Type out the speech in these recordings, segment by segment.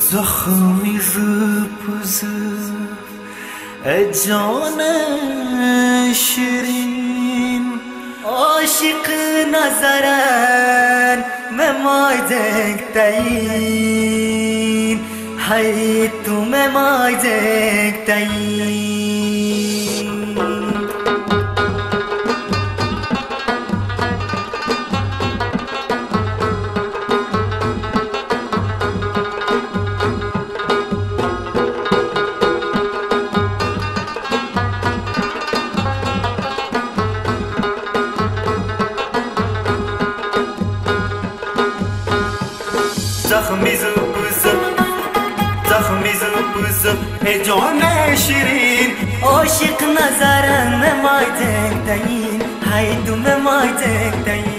زخمی زبزب ای جان شیرین عاشق نظرن ممای دکتین هی تو ممای دکتین ne جان شیرین عاشق نظرن ما دین های دوم ما دین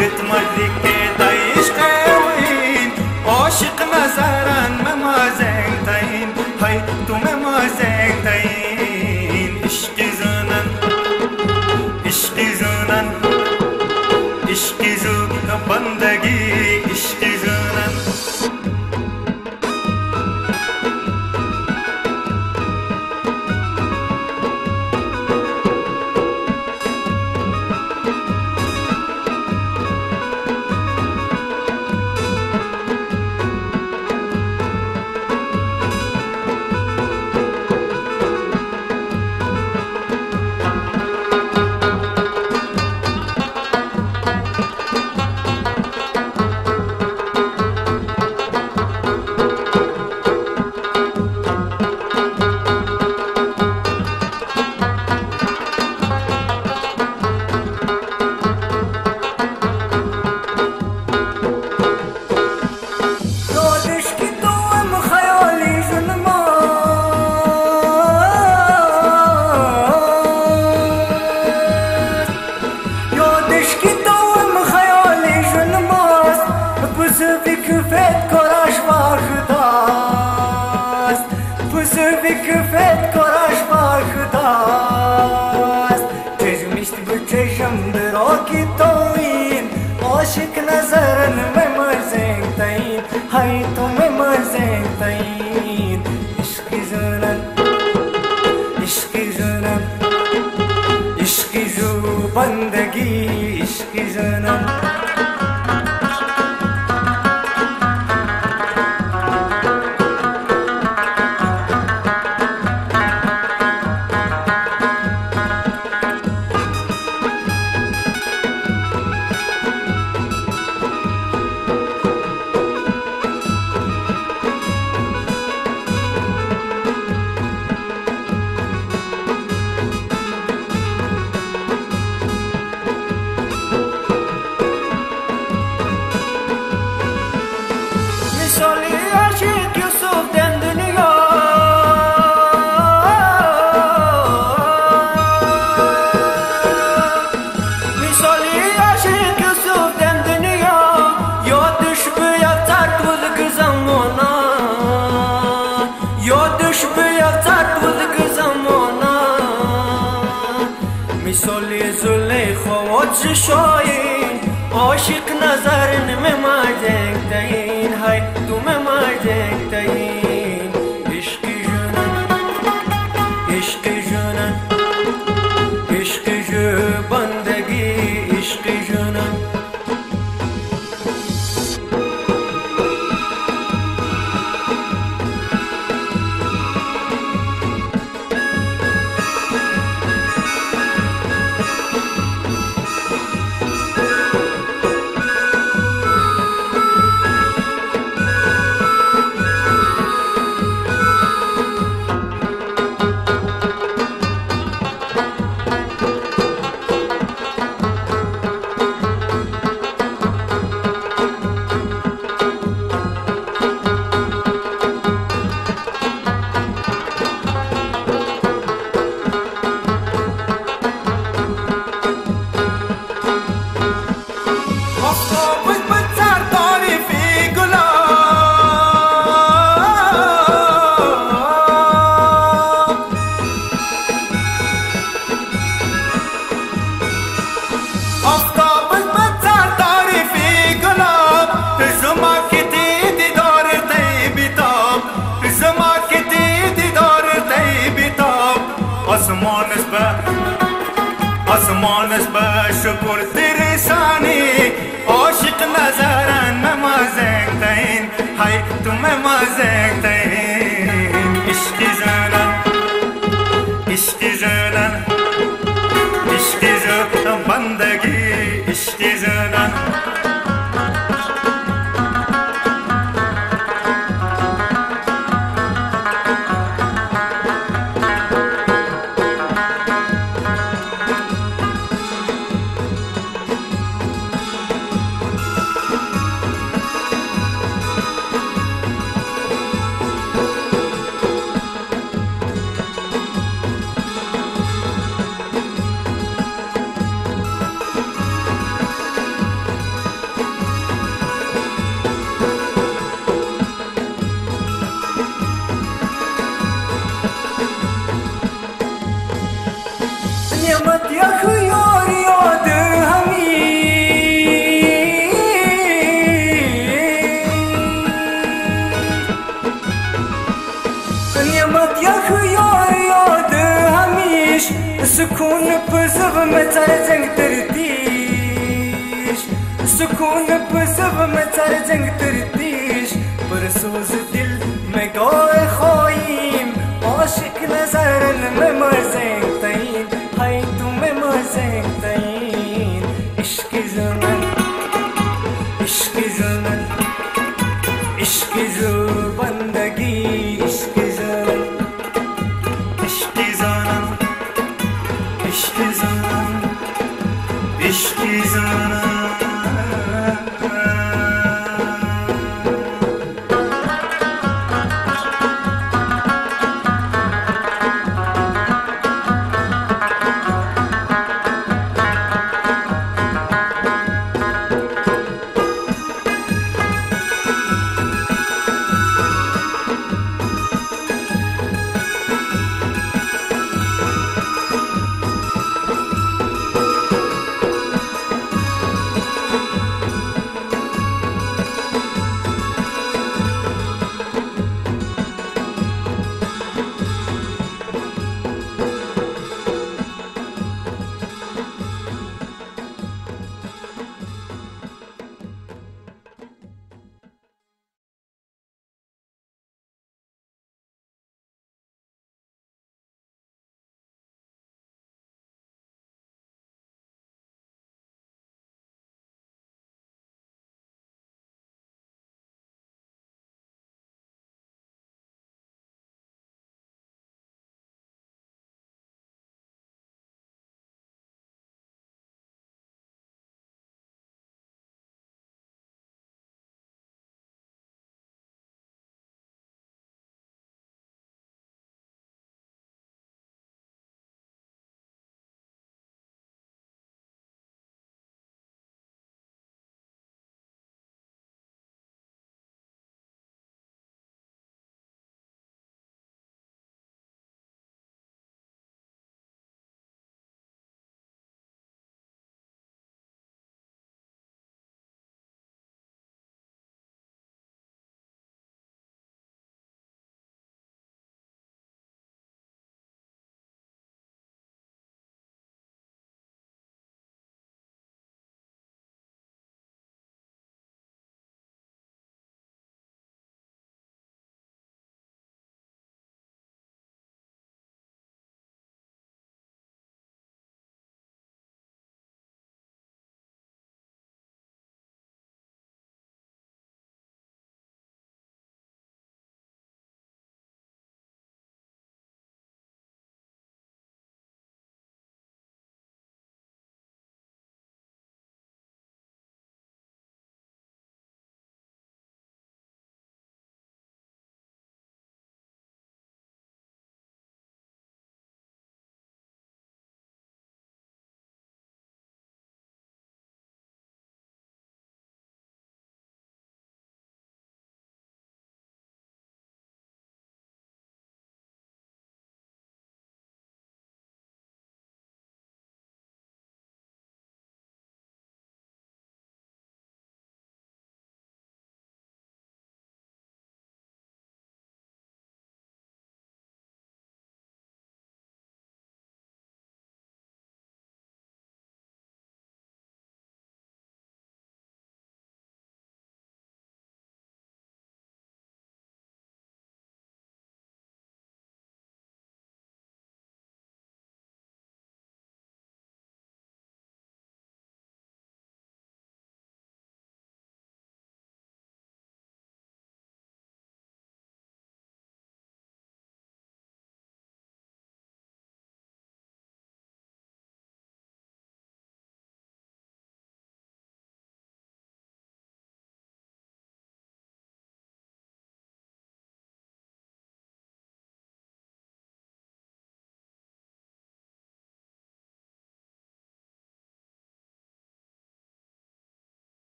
غير تمرك دايش قوين عاشق مزهران küfet koraş parktas Tezmişt bu tejimdir o ki toin Aşık nazarın قدس شاین عاشق نظر نمه مجد دین های دومه مجد دین मानस बशकुर तेरे सानी आशिक नजरन में मजेक तैन हाय तुम्हें मजेक तैन में चर जंग तरतीश सुकून पसव में चर जंग तरतीश पर सोज दिल में गोए खोईम आशिक नजर में मजें तईन हाय तुम्हें मजें तईन इश्क जुनन इश्क जुनन इश्क जुबन